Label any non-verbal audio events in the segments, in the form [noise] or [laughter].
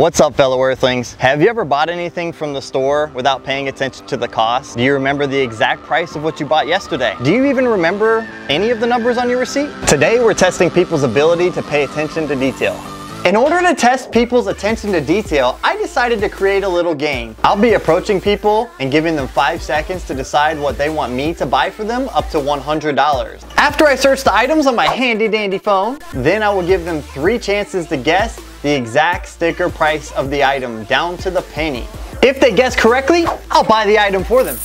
What's up fellow Earthlings? Have you ever bought anything from the store without paying attention to the cost? Do you remember the exact price of what you bought yesterday? Do you even remember any of the numbers on your receipt? Today we're testing people's ability to pay attention to detail. In order to test people's attention to detail, I decided to create a little game. I'll be approaching people and giving them five seconds to decide what they want me to buy for them up to $100. After I search the items on my handy dandy phone, then I will give them three chances to guess the exact sticker price of the item down to the penny. If they guess correctly, I'll buy the item for them.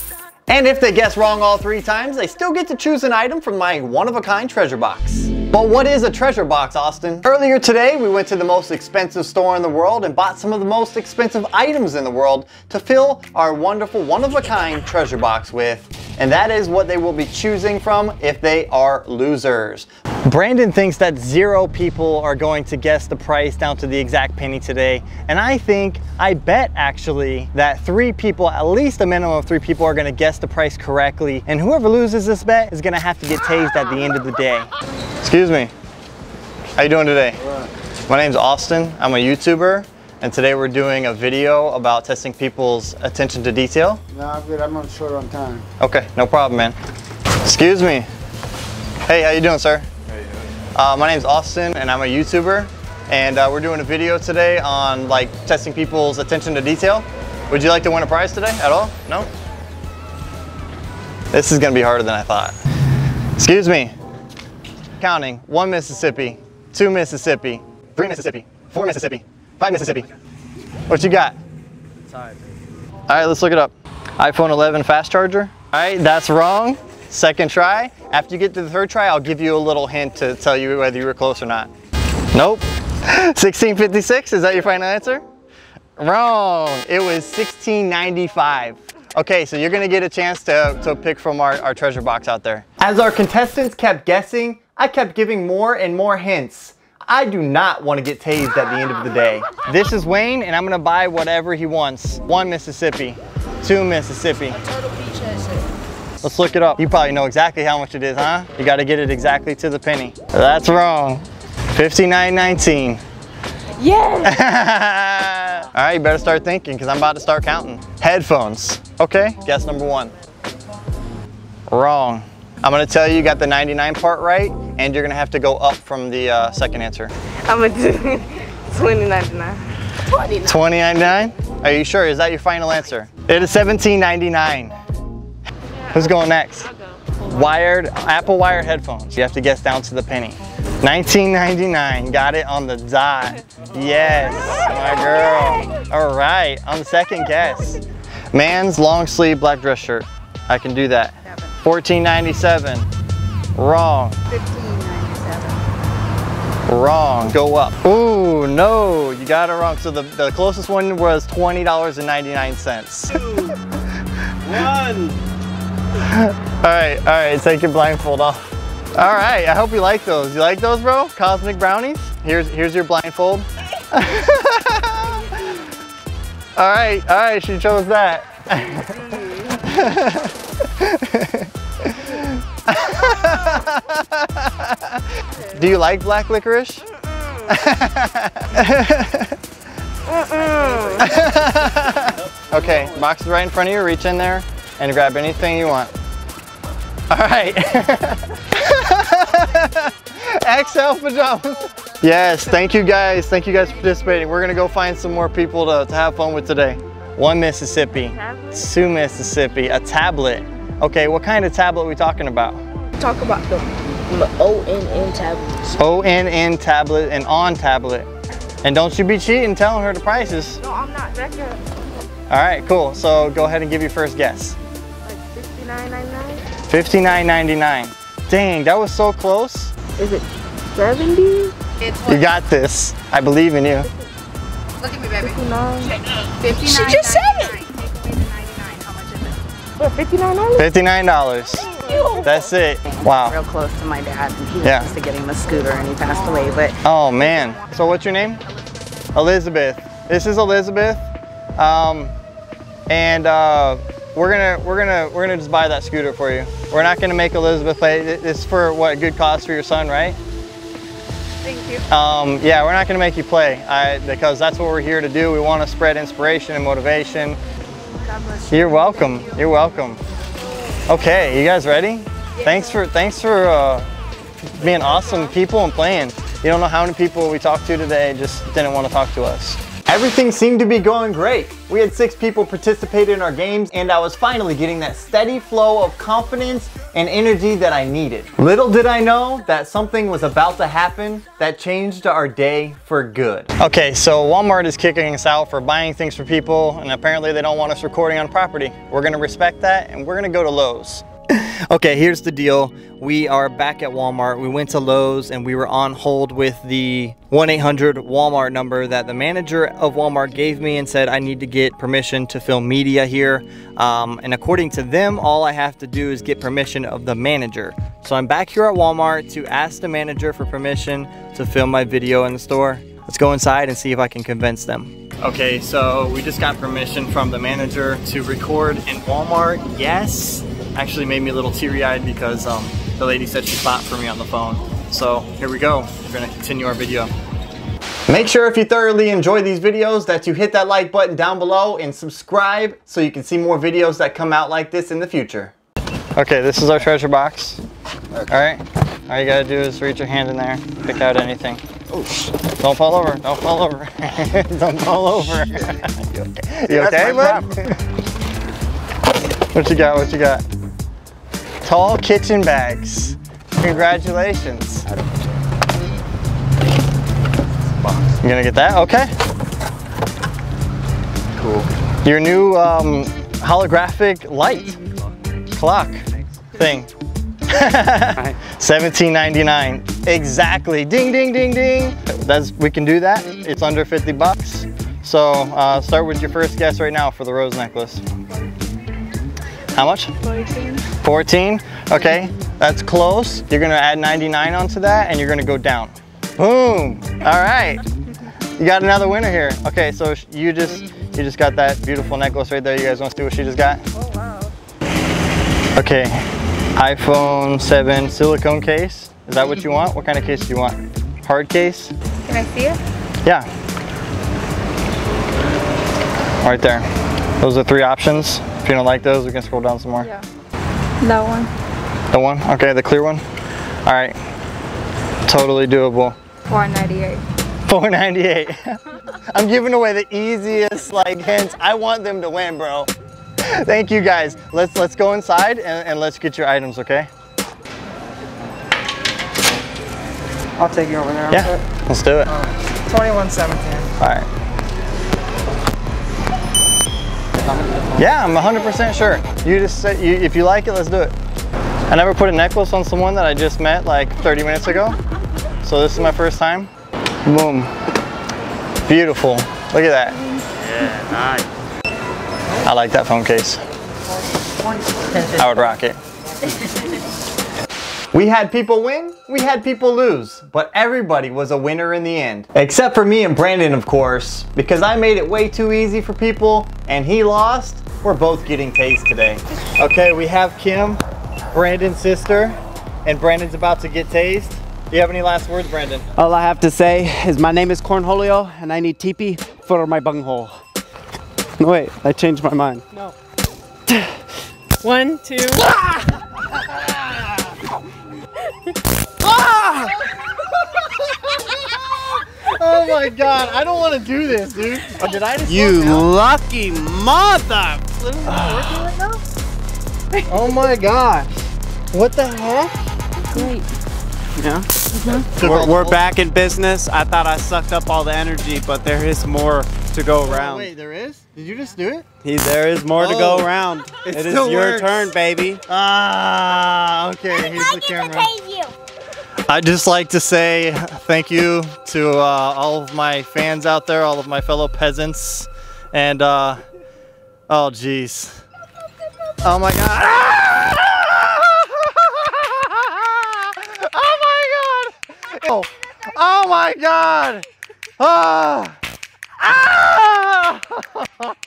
And if they guess wrong all three times, they still get to choose an item from my one-of-a-kind treasure box. But what is a treasure box, Austin? Earlier today, we went to the most expensive store in the world and bought some of the most expensive items in the world to fill our wonderful one-of-a-kind treasure box with. And that is what they will be choosing from if they are losers. Brandon thinks that zero people are going to guess the price down to the exact penny today. And I think, I bet actually, that three people, at least a minimum of three people are gonna guess the price correctly. And whoever loses this bet is gonna have to get tased at the end of the day. Excuse me. How you doing today? My name's Austin. I'm a YouTuber. And today we're doing a video about testing people's attention to detail. No, I'm good. I'm on short on time. Okay, no problem, man. Excuse me. Hey, how you doing, sir? Uh, my name's Austin and I'm a YouTuber and uh, we're doing a video today on like testing people's attention to detail. Would you like to win a prize today at all? No? This is gonna be harder than I thought. Excuse me. Counting, one Mississippi, two Mississippi, three Mississippi, four Mississippi, five Mississippi. What you got? All right, let's look it up. iPhone 11 fast charger. All right, that's wrong. Second try. After you get to the third try, I'll give you a little hint to tell you whether you were close or not. Nope. [laughs] 1656, is that your final answer? Wrong. It was 1695. Okay, so you're gonna get a chance to, to pick from our, our treasure box out there. As our contestants kept guessing, I kept giving more and more hints. I do not want to get tased at the end of the day. This is Wayne, and I'm gonna buy whatever he wants. One Mississippi, two Mississippi. Let's look it up. You probably know exactly how much it is, huh? You gotta get it exactly to the penny. That's wrong. 59.19. Yeah. [laughs] All right, you better start thinking because I'm about to start counting. Headphones. Okay, guess number one. Wrong. I'm gonna tell you you got the 99 part right and you're gonna have to go up from the uh, second answer. I'm gonna do [laughs] 2099. 20.99? Are you sure? Is that your final answer? It is 17.99. Who's going next? Wired, Apple wired headphones. You have to guess down to the penny. 19.99. Got it on the dot. Yes, my girl. All right, on the second guess. Man's long sleeve black dress shirt. I can do that. 14.97. Wrong. 1597. Wrong. Go up. Ooh, no, you got it wrong. So the, the closest one was $20.99. One. All right, all right, take your blindfold off. All right, I hope you like those. You like those, bro? Cosmic brownies? Here's, here's your blindfold. [laughs] all right, all right, she chose that. [laughs] Do you like black licorice? [laughs] okay, box is right in front of you. Reach in there and grab anything you want. All right. [laughs] XL pajamas. Yes, thank you guys. Thank you guys for participating. We're gonna go find some more people to, to have fun with today. One Mississippi, two Mississippi, a tablet. Okay, what kind of tablet are we talking about? Talk about the, the ONN tablets. ONN tablet and on tablet. And don't you be cheating telling her the prices. No, I'm not. All right, cool. So go ahead and give your first guess. Like 59.99. $59.99. Dang, that was so close. Is it 70? It's You got this. I believe in you. Look at me, baby. 59. 59 She just said it. Take away the 99. How much is it? What, 59 $59. That's it. Wow. real close to my dad and he was Yeah. supposed to get him a scooter and he passed away but Oh man. So what's your name? Elizabeth. This is Elizabeth. Um, and uh, we're gonna we're gonna we're gonna just buy that scooter for you. We're not gonna make Elizabeth pay. It- It's for what a good cause for your son, right? Thank you. Um, yeah, we're not gonna make you play I, because that's what we're here to do. We want to spread inspiration and motivation. God bless you. You're welcome. You. You're welcome. Okay, you guys ready? Thanks for thanks for uh, being awesome people and playing. You don't know how many people we talked to today just didn't want to talk to us. Everything seemed to be going great. We had six people participate in our games and I was finally getting that steady flow of confidence and energy that I needed. Little did I know that something was about to happen that changed our day for good. Okay, so Walmart is kicking us out for buying things for people and apparently they don't want us recording on property. We're gonna respect that and we're gonna go to Lowe's. Okay, here's the deal. We are back at Walmart. We went to Lowe's and we were on hold with the 1-800 Walmart number that the manager of Walmart gave me and said I need to get permission to film media here. Um, and according to them, all I have to do is get permission of the manager. So I'm back here at Walmart to ask the manager for permission to film my video in the store. Let's go inside and see if I can convince them. Okay, so we just got permission from the manager to record in Walmart. Yes, actually made me a little teary-eyed because um, the lady said she fought for me on the phone. So here we go. We're gonna continue our video. Make sure if you thoroughly enjoy these videos that you hit that like button down below and subscribe so you can see more videos that come out like this in the future. Okay, this is our treasure box. All right, all you gotta do is reach your hand in there, pick out anything. Don't fall over, don't fall over. [laughs] [laughs] don't fall over. you okay, you okay bud? what you got, what you got? Tall kitchen bags. Congratulations. You're gonna get that? Okay. Cool. Your new um, holographic light clock thing. [laughs] 17.99 exactly ding ding ding ding that's we can do that it's under 50 bucks so uh, start with your first guess right now for the rose necklace how much? 14. 14 okay that's close. You're gonna add 99 onto that and you're gonna go down. Boom. All right. You got another winner here. Okay so you just you just got that beautiful necklace right there. You guys want to see what she just got? Oh wow. okay iphone 7 silicone case. Is that what you want? What kind of case do you want? Hard case? Can I see it? yeah. Right there those are three options. If you don't like those we can scroll down some more. Yeah. That one. the one? Okay the clear one? All right totally doable. 498. 498 [laughs] i'm giving away the easiest like hints. I want them to win bro. [laughs] Thank you guys. Let's let's go inside and, and let's get your items okay? I'll take you over there. yeah. let's do it. All 2117. right yeah i'm 100 percent sure. You just say you, if you like it let's do it. I never put a necklace on someone that i just met like 30 minutes ago. So this is my first time. Boom. Beautiful. Look at that. Yeah, nice. I like that phone case. I would rock it. [laughs] We had people win, we had people lose, but everybody was a winner in the end. Except for me and Brandon, of course, because I made it way too easy for people and he lost. We're both getting tased today. Okay, we have Kim, Brandon's sister, and Brandon's about to get tased. Do you have any last words, Brandon? All I have to say is my name is Cornholio and I need teepee for my bunghole. No, wait, I changed my mind. No. One, two. [laughs] my god, I don't want to do this, dude. Oh, did I just You slow down? lucky mother! [laughs] Oh my gosh. What the heck? Great. Yeah. We're, we're back in business. I thought I sucked up all the energy, but there is more to go Oh, around. wait, there is? Did you just do it? He, there is more to Oh, go around. [laughs] it It is still your works. turn, baby. Ah, okay, here's the camera. I'd just like to say thank you to uh, all of my fans out there, all of my fellow peasants, and uh, oh jeez, oh my god. Ah! [laughs] Oh my god! Oh, oh my god! Ah! Ah! [laughs]